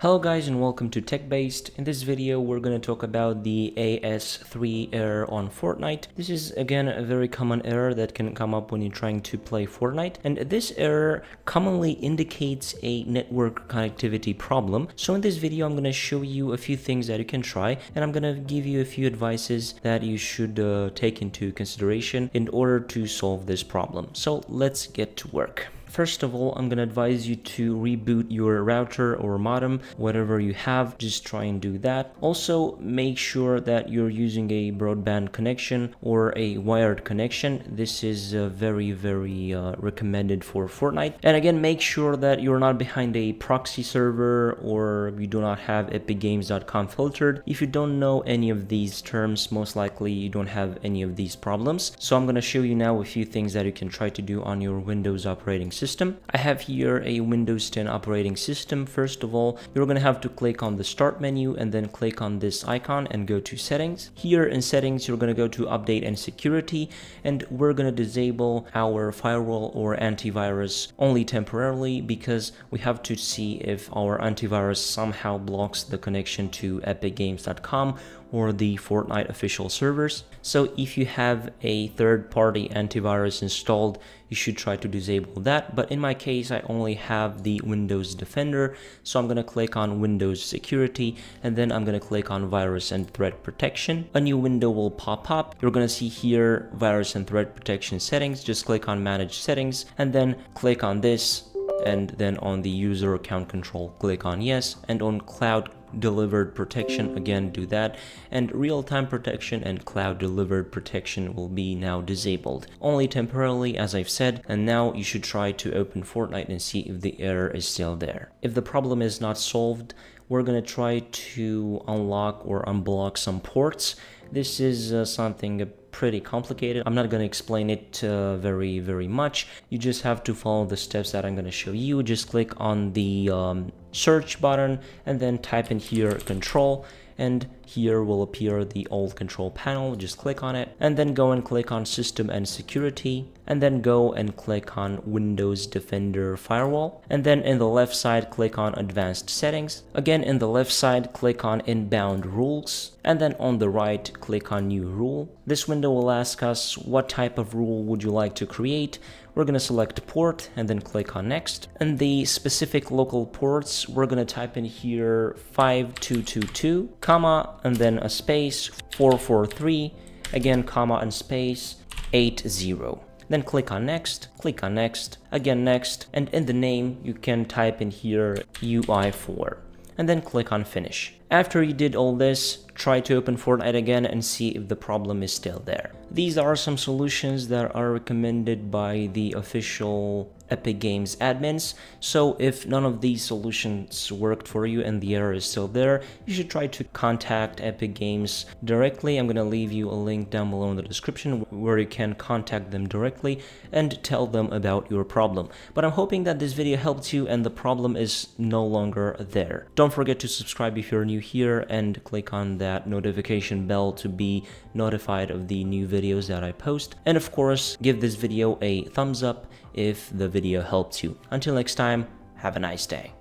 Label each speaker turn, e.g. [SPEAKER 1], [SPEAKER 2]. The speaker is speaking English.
[SPEAKER 1] Hello guys and welcome to TechBased. In this video we're going to talk about the AS3 error on Fortnite. This is again a very common error that can come up when you're trying to play Fortnite and this error commonly indicates a network connectivity problem. So in this video I'm going to show you a few things that you can try and I'm going to give you a few advices that you should uh, take into consideration in order to solve this problem. So let's get to work. First of all, I'm going to advise you to reboot your router or modem, whatever you have, just try and do that. Also, make sure that you're using a broadband connection or a wired connection. This is uh, very, very uh, recommended for Fortnite. And again, make sure that you're not behind a proxy server or you do not have epicgames.com filtered. If you don't know any of these terms, most likely you don't have any of these problems. So I'm going to show you now a few things that you can try to do on your Windows operating system system. I have here a Windows 10 operating system. First of all, you're going to have to click on the start menu and then click on this icon and go to settings. Here in settings, you're going to go to update and security and we're going to disable our firewall or antivirus only temporarily because we have to see if our antivirus somehow blocks the connection to epicgames.com or the Fortnite official servers. So if you have a third-party antivirus installed, you should try to disable that. But in my case, I only have the Windows Defender. So I'm to click on Windows Security and then I'm to click on Virus and Threat Protection. A new window will pop up. You're to see here Virus and Threat Protection settings. Just click on Manage Settings and then click on this and then on the user account control click on yes and on cloud delivered protection again do that and real-time protection and cloud delivered protection will be now disabled. Only temporarily as I've said and now you should try to open Fortnite and see if the error is still there. If the problem is not solved we're gonna try to unlock or unblock some ports. This is uh, something pretty complicated. I'm not going to explain it uh, very, very much. You just have to follow the steps that I'm going to show you. Just click on the um, search button and then type in here control and here will appear the old control panel. Just click on it and then go and click on system and security and then go and click on windows defender firewall. And then in the left side click on advanced settings. Again in the left side click on inbound rules. And then on the right click on new rule. This window will ask us what type of rule would you like to create. We're going to select port and then click on next. And the specific local ports, we're going to type in here 5222, comma, and then a space, 443, again, comma and space, 80 then click on next, click on next, again next, and in the name you can type in here UI4 and then click on finish. After you did all this, try to open Fortnite again and see if the problem is still there. These are some solutions that are recommended by the official Epic Games admins. So if none of these solutions worked for you and the error is still there, you should try to contact Epic Games directly. I'm going to leave you a link down below in the description where you can contact them directly and tell them about your problem. But I'm hoping that this video helped you and the problem is no longer there. Don't forget to subscribe if you're new here and click on that notification bell to be notified of the new videos that I post. And of course, give this video a thumbs up if the video helped you. Until next time, have a nice day.